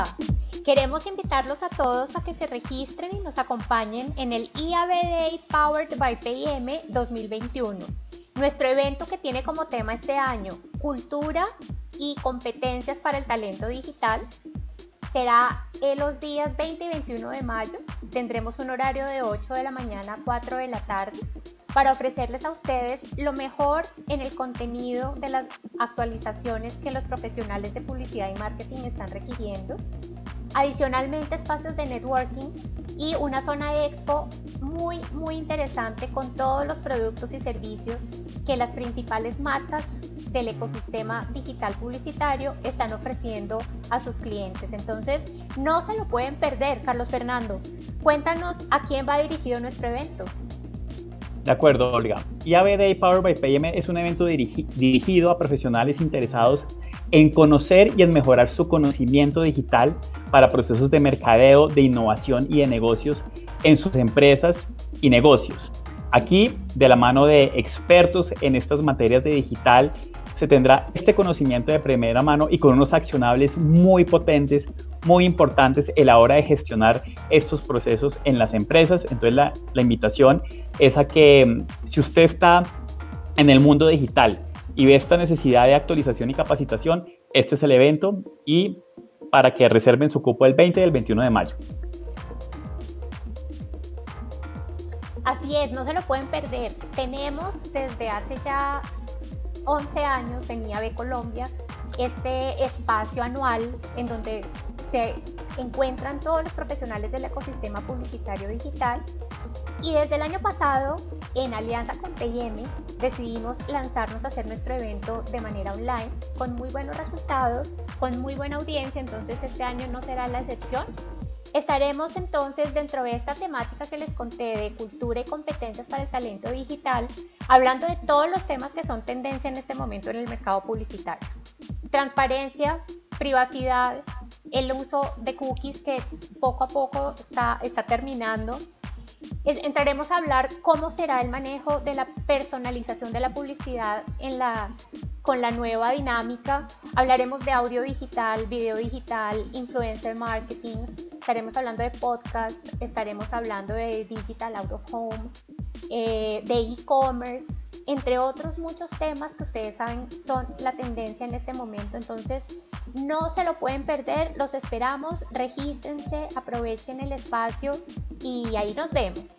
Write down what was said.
acá. Queremos invitarlos a todos a que se registren y nos acompañen en el IAB Day Powered by PIM 2021. Nuestro evento que tiene como tema este año cultura y competencias para el talento digital será los días 20 y 21 de mayo. Tendremos un horario de 8 de la mañana a 4 de la tarde para ofrecerles a ustedes lo mejor en el contenido de las actualizaciones que los profesionales de publicidad y marketing están requiriendo. Adicionalmente, espacios de networking y una zona de expo muy, muy interesante con todos los productos y servicios que las principales marcas del ecosistema digital publicitario están ofreciendo a sus clientes. Entonces, no se lo pueden perder, Carlos Fernando. Cuéntanos a quién va dirigido nuestro evento. De acuerdo, Olga. IAB Day Power by PM es un evento dirigido a profesionales interesados en conocer y en mejorar su conocimiento digital para procesos de mercadeo, de innovación y de negocios en sus empresas y negocios. Aquí, de la mano de expertos en estas materias de digital, se tendrá este conocimiento de primera mano y con unos accionables muy potentes, muy importantes en la hora de gestionar estos procesos en las empresas. Entonces la, la invitación es a que mm, si usted está en el mundo digital y ve esta necesidad de actualización y capacitación, este es el evento y para que reserven su cupo el 20 y el 21 de mayo. Así es, no se lo pueden perder. Tenemos desde hace ya 11 años en IAB Colombia este espacio anual en donde se encuentran todos los profesionales del ecosistema publicitario digital y desde el año pasado en alianza con PIM decidimos lanzarnos a hacer nuestro evento de manera online con muy buenos resultados, con muy buena audiencia, entonces este año no será la excepción. Estaremos entonces dentro de esta temática que les conté de cultura y competencias para el talento digital, hablando de todos los temas que son tendencia en este momento en el mercado publicitario. Transparencia, privacidad, el uso de cookies que poco a poco está, está terminando. Entraremos a hablar cómo será el manejo de la personalización de la publicidad en la, con la nueva dinámica. Hablaremos de audio digital, video digital, influencer marketing. Estaremos hablando de podcast, estaremos hablando de digital out of home, eh, de e-commerce, entre otros muchos temas que ustedes saben son la tendencia en este momento. Entonces, no se lo pueden perder, los esperamos, regístrense, aprovechen el espacio y ahí nos vemos.